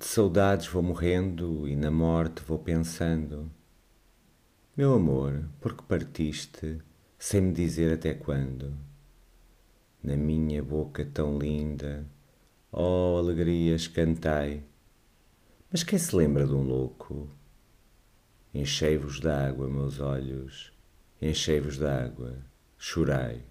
De saudades vou morrendo e na morte vou pensando. Meu amor, por que partiste sem me dizer até quando? Na minha boca tão linda, oh alegrias, cantai. Mas quem se lembra de um louco? Enchei-vos d'água, meus olhos, enchei-vos d'água, chorai.